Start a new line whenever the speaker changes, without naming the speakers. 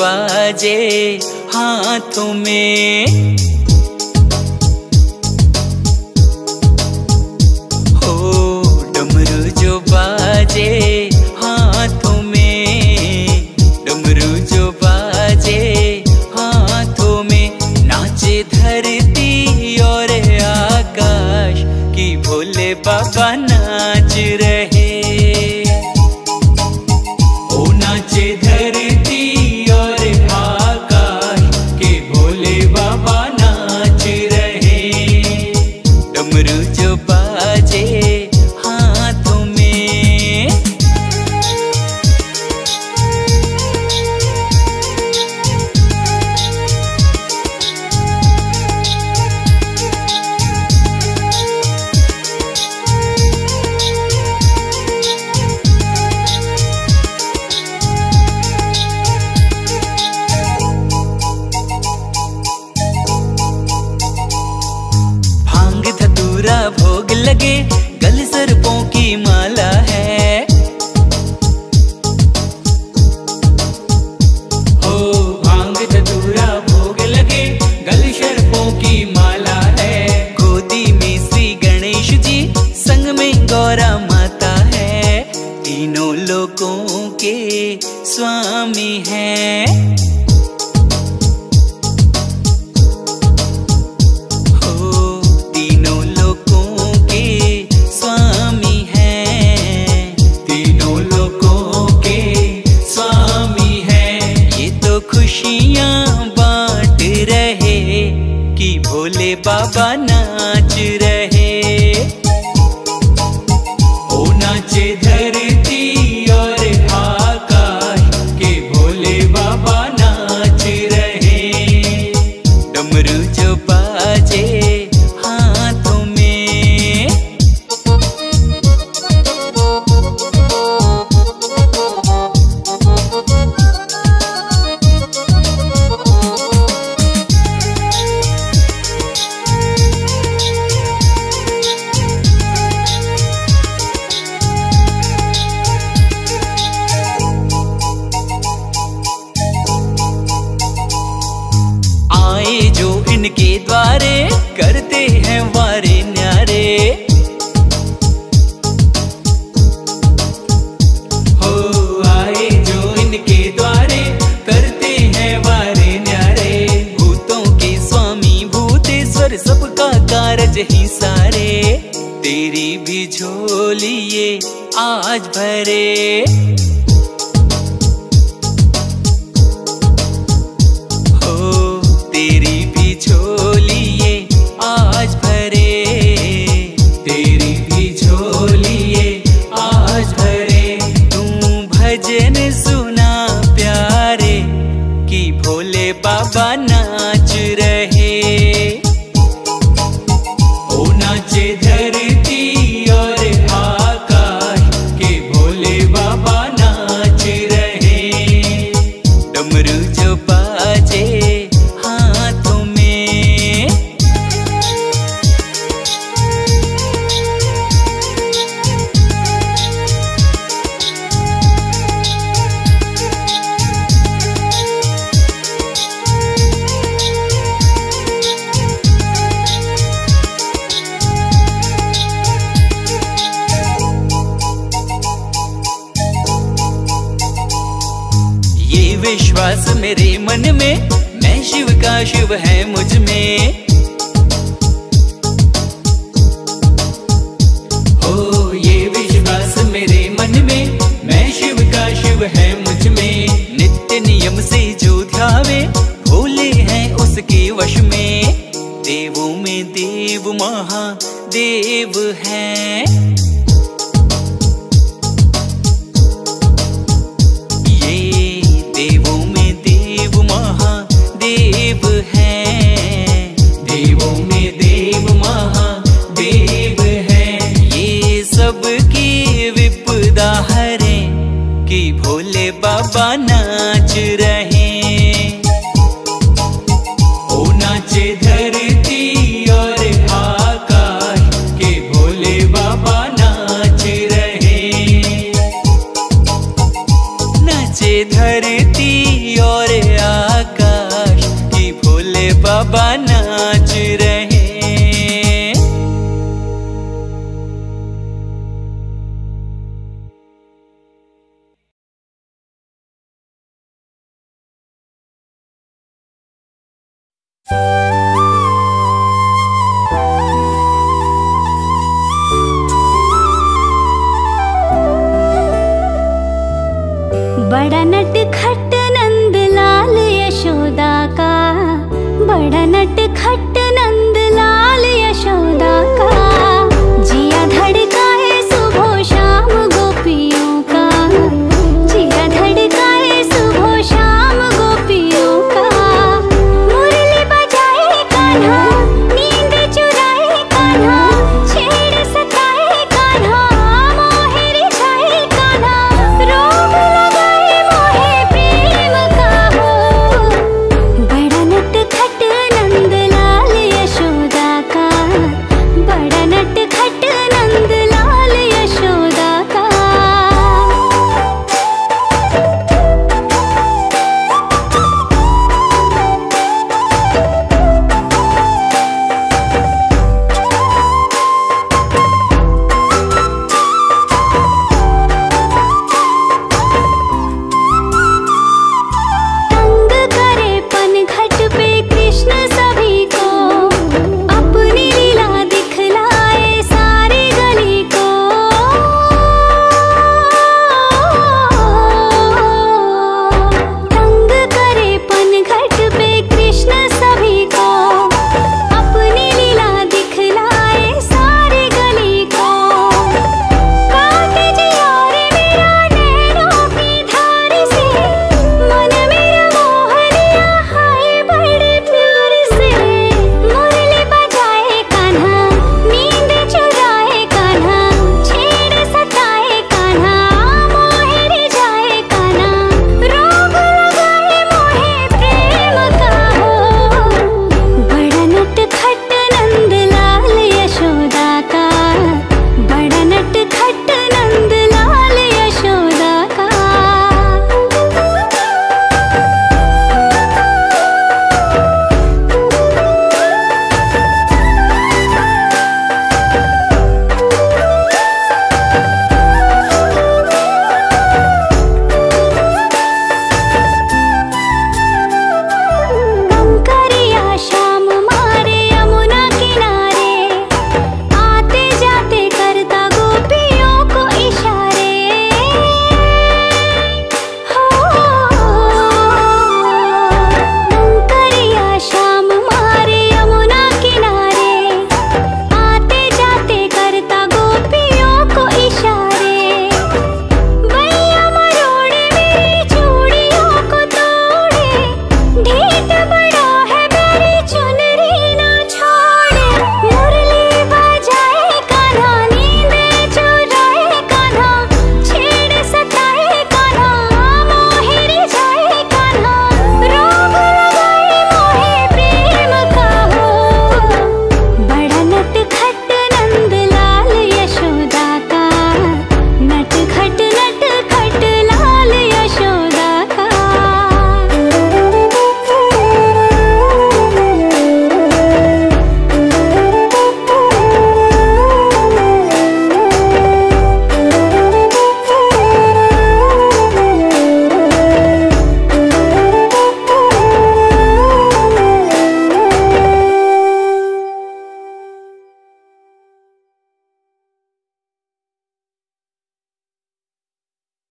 बाजे हाथों में। हो डमरू जो बाजे हाथों में। डमरू जो बाजे हाथों में। नाचे धरती और आकाश की भोले बाबा नाच रहे। इनके द्वारे करते हैं वारे न्यारे। हो आए जो इनके द्वारे करते हैं वारे न्यारे। भूतों के स्वामी भूतेश्वर, सबका कारज ही सारे। तेरी भी झोली ये आज भरे। विश्वास मेरे मन में, मैं शिव का शिव है मुझमें। हो, ये विश्वास मेरे मन में, मैं शिव का शिव है मुझमें। नित्य नियम से जो ध्यावे, भोले हैं उसके वश में। देवों में देव महादेव हैं। भोले बाबा नाच रहे। ओ नाचे धरती और आकाश के भोले बाबा नाच रहे। नाचे धरती